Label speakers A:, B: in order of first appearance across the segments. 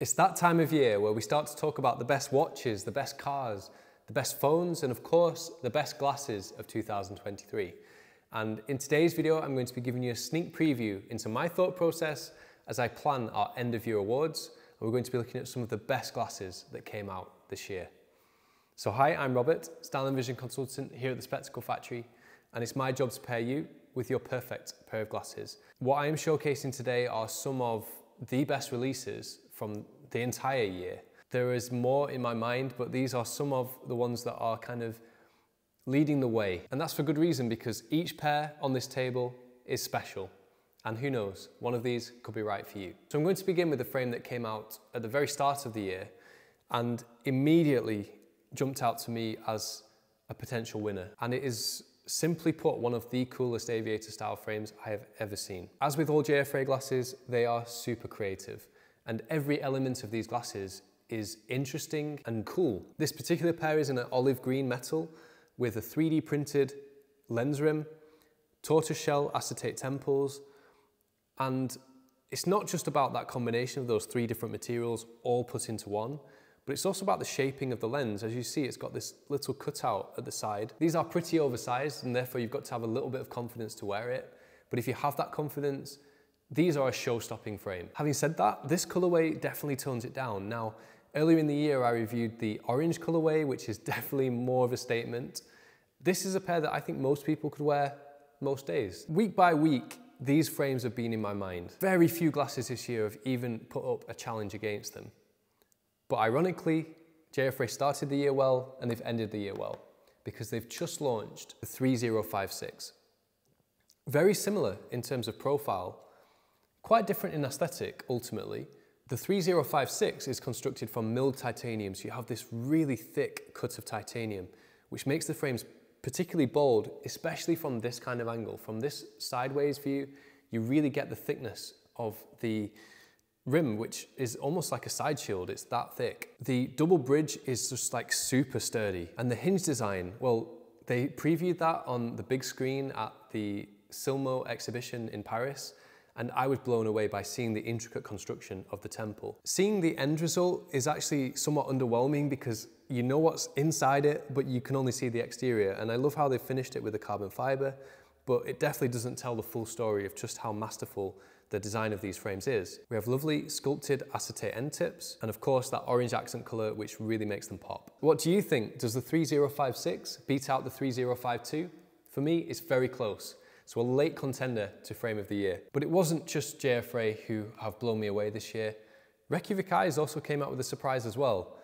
A: It's that time of year where we start to talk about the best watches, the best cars, the best phones, and of course, the best glasses of 2023. And in today's video, I'm going to be giving you a sneak preview into my thought process as I plan our end of year awards. And we're going to be looking at some of the best glasses that came out this year. So hi, I'm Robert, Style and Vision Consultant here at the Spectacle Factory, and it's my job to pair you with your perfect pair of glasses. What I am showcasing today are some of the best releases from the entire year. There is more in my mind, but these are some of the ones that are kind of leading the way. And that's for good reason because each pair on this table is special. And who knows, one of these could be right for you. So I'm going to begin with the frame that came out at the very start of the year and immediately jumped out to me as a potential winner. And it is simply put one of the coolest aviator style frames I have ever seen. As with all J.F. Rey glasses, they are super creative and every element of these glasses is interesting and cool. This particular pair is in an olive green metal with a 3D printed lens rim, tortoiseshell acetate temples, and it's not just about that combination of those three different materials all put into one, but it's also about the shaping of the lens. As you see, it's got this little cutout at the side. These are pretty oversized and therefore you've got to have a little bit of confidence to wear it. But if you have that confidence, these are a show-stopping frame. Having said that, this colorway definitely tones it down. Now, earlier in the year, I reviewed the orange colorway, which is definitely more of a statement. This is a pair that I think most people could wear most days. Week by week, these frames have been in my mind. Very few glasses this year have even put up a challenge against them. But ironically, J.F. Rey started the year well and they've ended the year well because they've just launched the 3056. Very similar in terms of profile, quite different in aesthetic ultimately. The 3056 is constructed from milled titanium, so you have this really thick cut of titanium, which makes the frames particularly bold, especially from this kind of angle. From this sideways view, you really get the thickness of the rim, which is almost like a side shield. It's that thick. The double bridge is just like super sturdy. And the hinge design, well, they previewed that on the big screen at the Silmo exhibition in Paris. And I was blown away by seeing the intricate construction of the temple. Seeing the end result is actually somewhat underwhelming because you know what's inside it, but you can only see the exterior. And I love how they finished it with the carbon fiber, but it definitely doesn't tell the full story of just how masterful the design of these frames is. We have lovely sculpted acetate end tips, and of course that orange accent color which really makes them pop. What do you think? Does the 3056 beat out the 3052? For me, it's very close. So a late contender to frame of the year. But it wasn't just J.F. Rey who have blown me away this year. Reykjavik Eyes also came out with a surprise as well.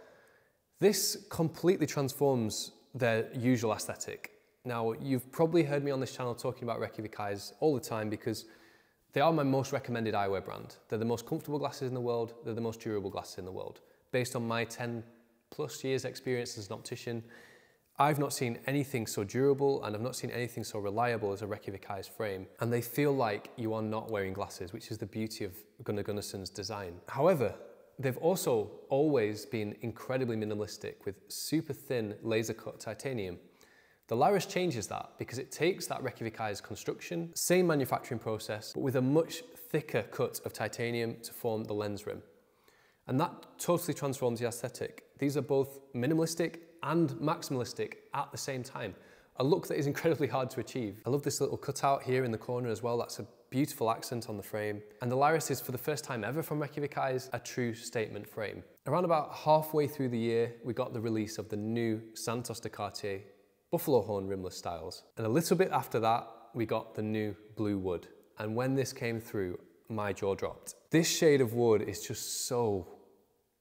A: This completely transforms their usual aesthetic. Now, you've probably heard me on this channel talking about Reykjavik Eyes all the time because they are my most recommended eyewear brand. They're the most comfortable glasses in the world. They're the most durable glasses in the world. Based on my 10 plus years experience as an optician, I've not seen anything so durable and I've not seen anything so reliable as a Reykjavik Eyes frame. And they feel like you are not wearing glasses, which is the beauty of Gunnar Gunnarsson's design. However, they've also always been incredibly minimalistic with super thin laser cut titanium. The Larus changes that because it takes that Reykjavik Eyes construction, same manufacturing process, but with a much thicker cut of titanium to form the lens rim. And that totally transforms the aesthetic. These are both minimalistic and maximalistic at the same time. A look that is incredibly hard to achieve. I love this little cutout here in the corner as well. That's a beautiful accent on the frame. And the Larus is, for the first time ever from Reykjavik Eyes, a true statement frame. Around about halfway through the year, we got the release of the new Santos de Cartier buffalo horn rimless styles. And a little bit after that, we got the new blue wood. And when this came through, my jaw dropped. This shade of wood is just so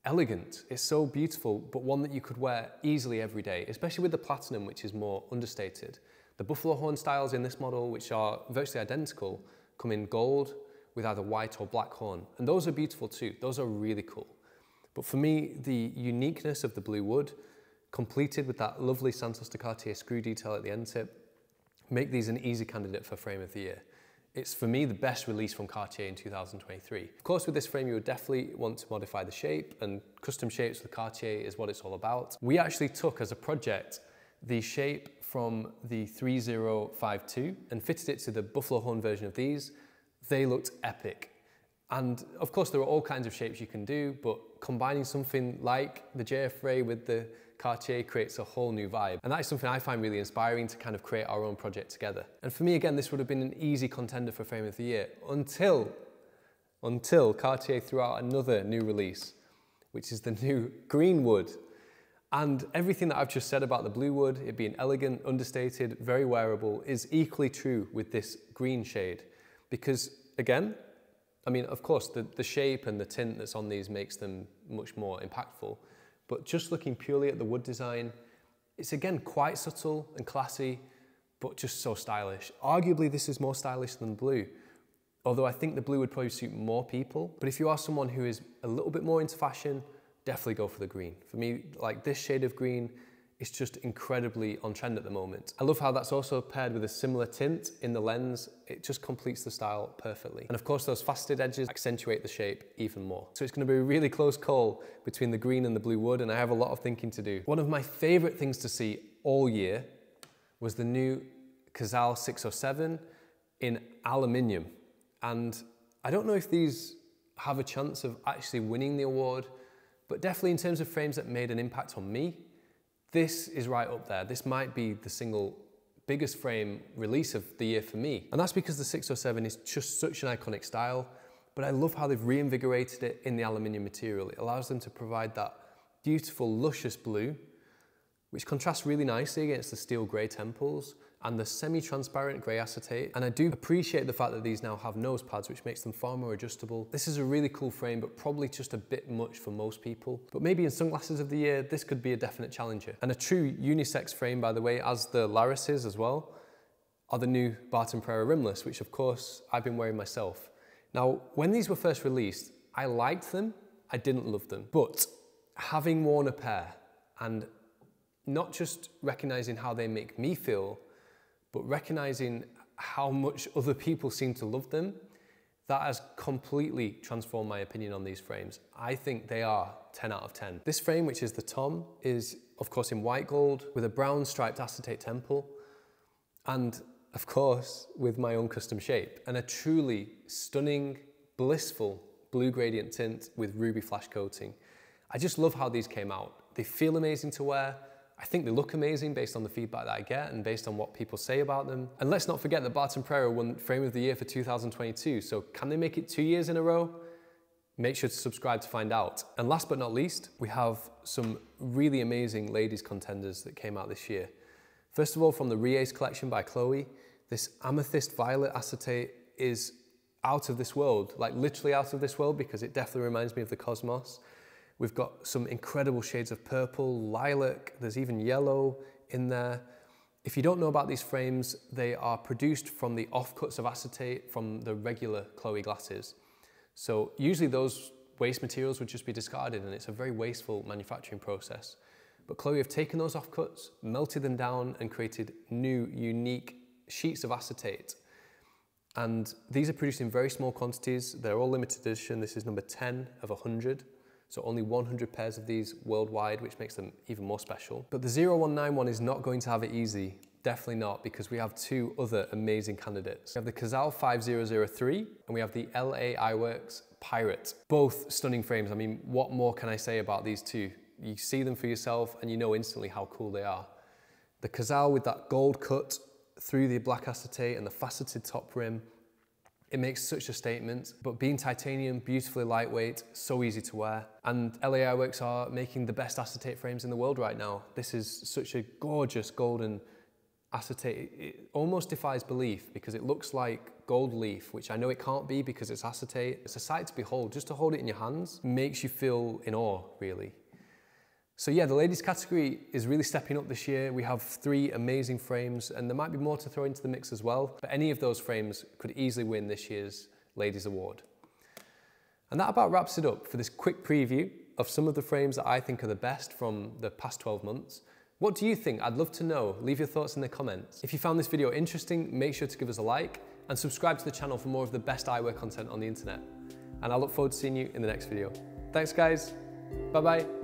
A: elegant. It's so beautiful, but one that you could wear easily every day, especially with the platinum, which is more understated. The buffalo horn styles in this model, which are virtually identical, come in gold with either white or black horn. And those are beautiful too. Those are really cool. But for me, the uniqueness of the blue wood, completed with that lovely Santos de Cartier screw detail at the end tip, make these an easy candidate for frame of the year. It's for me the best release from Cartier in 2023. Of course with this frame you would definitely want to modify the shape and custom shapes with Cartier is what it's all about. We actually took as a project the shape from the 3052 and fitted it to the buffalo horn version of these. They looked epic. And of course there are all kinds of shapes you can do, but combining something like the J.F. Rey with the Cartier creates a whole new vibe. And that is something I find really inspiring to kind of create our own project together. And for me, again, this would have been an easy contender for Frame of the Year until, until Cartier threw out another new release, which is the new Greenwood. And everything that I've just said about the blue wood, it being elegant, understated, very wearable, is equally true with this green shade. Because again, I mean, of course, the, the shape and the tint that's on these makes them much more impactful. But just looking purely at the wood design, it's again quite subtle and classy, but just so stylish. Arguably, this is more stylish than blue. Although I think the blue would probably suit more people. But if you are someone who is a little bit more into fashion, definitely go for the green. For me, like this shade of green is just incredibly on trend at the moment. I love how that's also paired with a similar tint in the lens. It just completes the style perfectly. And of course, those faceted edges accentuate the shape even more. So it's gonna be a really close call between the green and the blue wood, and I have a lot of thinking to do. One of my favorite things to see all year was the new Cazal 607 in aluminium. And I don't know if these have a chance of actually winning the award, but definitely in terms of frames that made an impact on me, this is right up there. This might be the single biggest frame release of the year for me. And that's because the 607 is just such an iconic style, but I love how they've reinvigorated it in the aluminium material. It allows them to provide that beautiful, luscious blue, which contrasts really nicely against the steel grey temples, and the semi-transparent grey acetate. And I do appreciate the fact that these now have nose pads, which makes them far more adjustable. This is a really cool frame, but probably just a bit much for most people. But maybe in sunglasses of the year, this could be a definite challenger. And a true unisex frame, by the way, as the Larus is as well, are the new Barton Perreira rimless, which of course I've been wearing myself. Now, when these were first released, I liked them, I didn't love them. But having worn a pair and not just recognizing how they make me feel, but recognizing how much other people seem to love them, that has completely transformed my opinion on these frames. I think they are 10 out of 10. This frame, which is the Tom, is of course in white gold with a brown striped acetate temple and of course with my own custom shape and a truly stunning, blissful blue gradient tint with ruby flash coating. I just love how these came out. They feel amazing to wear. I think they look amazing based on the feedback that I get and based on what people say about them. And let's not forget that Barton Perreira won Frame of the Year for 2022, so can they make it two years in a row? Make sure to subscribe to find out. And last but not least, we have some really amazing ladies contenders that came out this year. First of all, from the Riez collection by Chloe, this amethyst violet acetate is out of this world, like literally out of this world because it definitely reminds me of the cosmos. We've got some incredible shades of purple, lilac, there's even yellow in there. If you don't know about these frames, they are produced from the offcuts of acetate from the regular Chloe glasses. So usually those waste materials would just be discarded and it's a very wasteful manufacturing process. But Chloe have taken those offcuts, melted them down and created new, unique sheets of acetate. And these are produced in very small quantities. They're all limited edition. This is number 10 of 100. So only 100 pairs of these worldwide, which makes them even more special. But the 0191 is not going to have it easy. Definitely not, because we have two other amazing candidates. We have the Cazal 5003 and we have the LA Eyeworks Pirate. Both stunning frames. I mean, what more can I say about these two? You see them for yourself and you know instantly how cool they are. The Cazal with that gold cut through the black acetate and the faceted top rim it makes such a statement, but being titanium, beautifully lightweight, so easy to wear. And LA Eyeworks are making the best acetate frames in the world right now. This is such a gorgeous golden acetate. It almost defies belief because it looks like gold leaf, which I know it can't be because it's acetate. It's a sight to behold. Just to hold it in your hands makes you feel in awe, really. So yeah, the ladies category is really stepping up this year. We have three amazing frames and there might be more to throw into the mix as well, but any of those frames could easily win this year's ladies award. And that about wraps it up for this quick preview of some of the frames that I think are the best from the past 12 months. What do you think? I'd love to know. Leave your thoughts in the comments. If you found this video interesting, make sure to give us a like and subscribe to the channel for more of the best eyewear content on the internet. And I look forward to seeing you in the next video. Thanks guys. Bye bye.